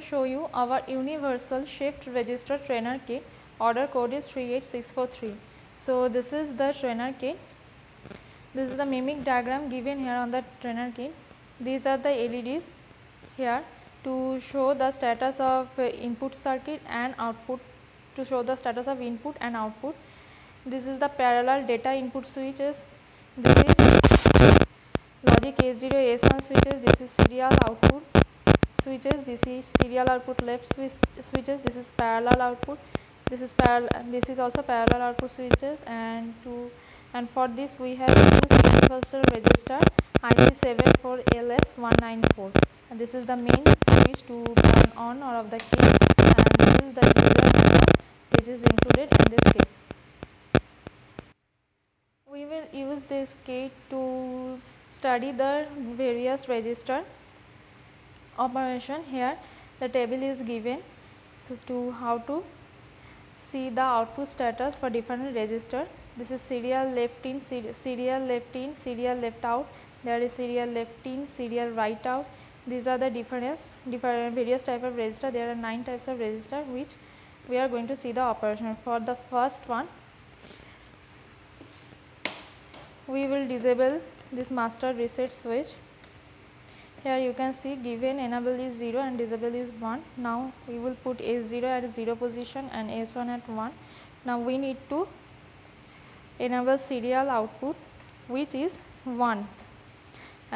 show you our universal shift register trainer kit. Order code is 38643. So, this is the trainer kit. This is the mimic diagram given here on the trainer kit. These are the LEDs here to show the status of uh, input circuit and output to show the status of input and output. This is the parallel data input switches. This is logic S0 S1 switches. This is serial output switches this is serial output left switch switches this is parallel output. This is parallel this is also parallel output switches and to and for this we have used universal register IC74LS194 and this is the main switch to turn on or off the kit and this is the which is included in this kit. We will use this kit to study the various register operation here. The table is given so to how to see the output status for different register. This is serial left in serial left in serial left out. There is serial left in serial right out. These are the different different various type of register. There are nine types of register which we are going to see the operation. For the first one we will disable this master reset switch here you can see given enable is 0 and disable is 1 now we will put S0 at 0 position and S1 at 1 now we need to enable serial output which is 1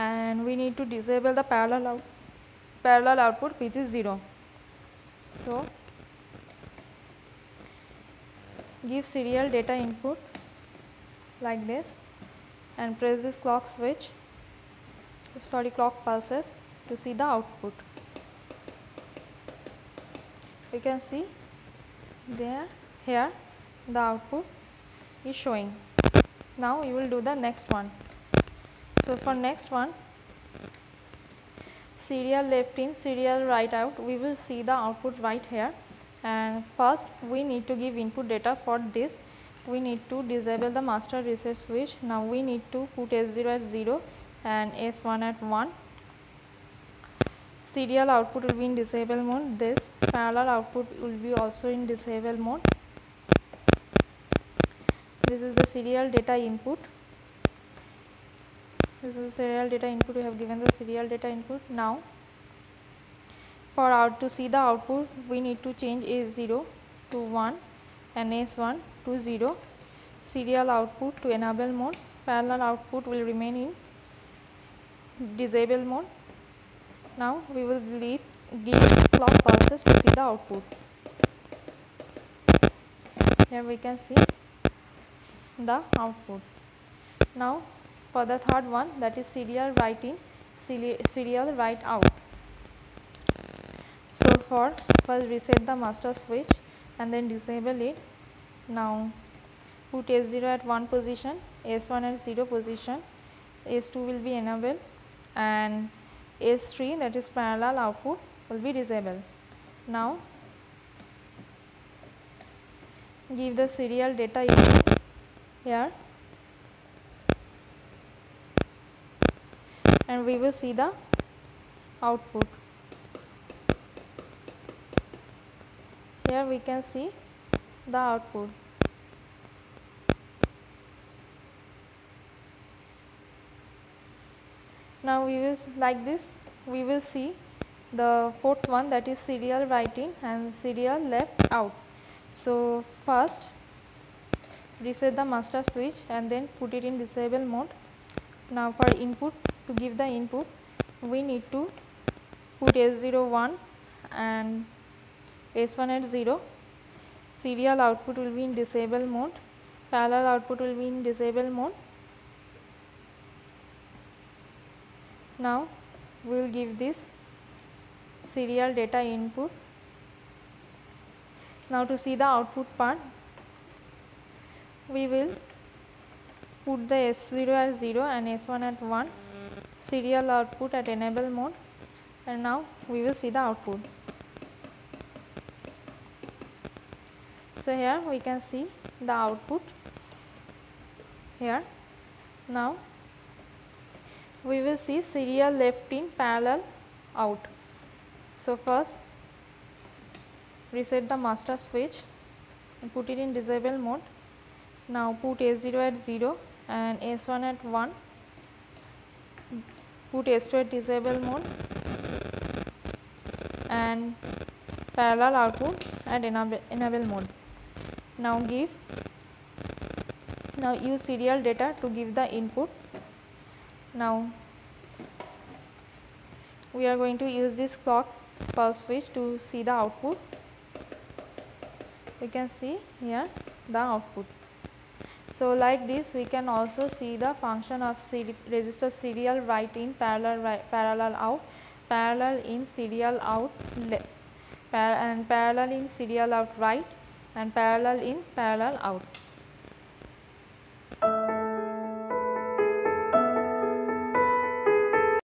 and we need to disable the parallel out parallel output which is 0 so give serial data input like this and press this clock switch sorry clock pulses to see the output. You can see there here the output is showing. Now you will do the next one. So for next one serial left in serial right out we will see the output right here and first we need to give input data for this we need to disable the master reset switch now we need to put S0 at 0 and S1 at 1. Serial output will be in disable mode. This parallel output will be also in disable mode. This is the serial data input. This is serial data input. We have given the serial data input. Now, for out to see the output, we need to change A0 to 1 and S1 to 0. Serial output to enable mode. Parallel output will remain in disable mode. Now we will leave, give clock pulses to see the output. Here we can see the output. Now for the third one that is serial right in, serial right out. So for first reset the master switch and then disable it. Now put S0 at 1 position, S1 at 0 position, S2 will be enabled and S3 that is parallel output will be disabled. Now give the serial data here and we will see the output. Here we can see the output. Now we will like this we will see the fourth one that is serial writing and serial left out. So first reset the master switch and then put it in disable mode. Now for input to give the input we need to put S01 and S1 at 0 serial output will be in disable mode parallel output will be in disable mode Now we will give this serial data input. Now to see the output part, we will put the S0 as 0 and S1 at 1, serial output at enable mode and now we will see the output. So here we can see the output here. Now we will see serial left in parallel out. So, first reset the master switch and put it in disable mode. Now put S0 at 0 and S1 at 1, put S2 at disable mode and parallel output at enable, enable mode. Now give, now use serial data to give the input. Now we are going to use this clock pulse switch to see the output. We can see here the output. So, like this we can also see the function of CD resistor serial right in parallel parallel out, parallel in serial out par and parallel in serial out right and parallel in parallel out.